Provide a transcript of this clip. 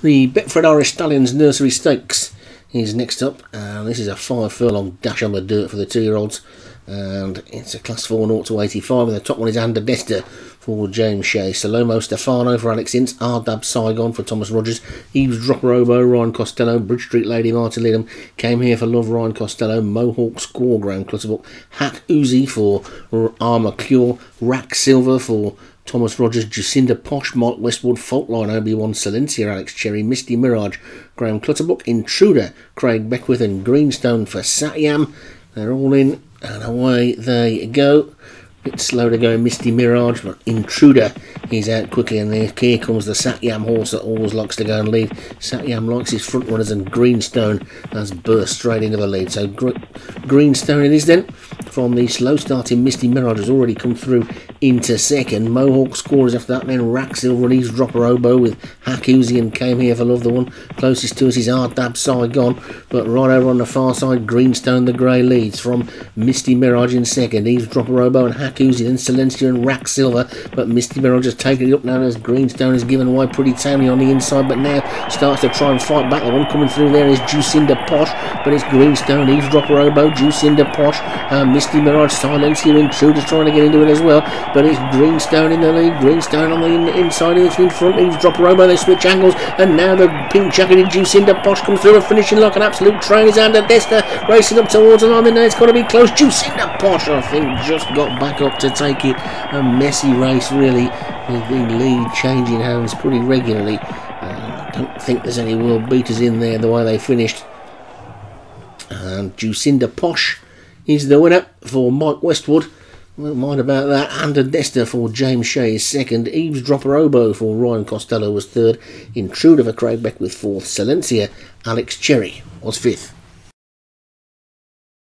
The Betfred Irish Stallions Nursery Stakes is next up. and this is a five furlong dash on the dirt for the two year olds. And it's a class 4 0 to 85. And the top one is Under Desta for James Shea. Salomo Stefano for Alex Ince. Ardab Saigon for Thomas Rogers. Eavesdropper Obo, Ryan Costello. Bridge Street Lady Martin Leadham. Came here for Love Ryan Costello. Mohawk Squaw Graham Clutterbuck. Hack Uzi for Armour Cure. Rack Silver for Thomas Rogers, Jacinda Posh, Mike Westwood, Faultline, Obi-Wan Silencia, Alex Cherry, Misty Mirage, Graham Clutterbuck, Intruder, Craig Beckwith and Greenstone for Satyam. They're all in and away they go. A Bit slow to go, Misty Mirage, but Intruder He's out quickly, and here comes the Satyam horse that always likes to go and lead. Satyam likes his front runners, and Greenstone has burst straight into the lead. So Greenstone it is then. From the slow starting Misty Mirage has already come through into second. Mohawk Squaw after that, then Raxil Silver and Eavesdropper Obo with Hack Uzi and came here for love. The one closest to us is Ardab Saigon, but right over on the far side, Greenstone the grey leads from Misty Mirage in second. Eavesdropper Obo and Hack Uzi, then Silencia and Rack Silver, but Misty Mirage has taken it up now as Greenstone has given away pretty tamely on the inside, but now starts to try and fight back. The one coming through there is Jucinda Posh, but it's Greenstone, Eavesdropper Obo, Jucinda Posh, uh, Misty Mirage, Silencia, Intruder's trying to get into it as well, but it's Greenstone in the lead, Greenstone on the in inside, it's in front, Eavesdropper Obo, they switch angles, and now the pink jacketed Jucinda Posh comes through and finishing like an absolute train is Under Desta racing up towards the line, and it's got to be close. Jucinda Posh, I think, just got back up to take it. A messy race, really with the lead changing hands pretty regularly. Uh, I don't think there's any world beaters in there the way they finished. And Jucinda Posh is the winner for Mike Westwood. Won't mind about that. Under Desta for James Shea is second. Eavesdropper Oboe for Ryan Costello was third. Intruder for Craig Beckwith fourth. Silencia Alex Cherry was fifth.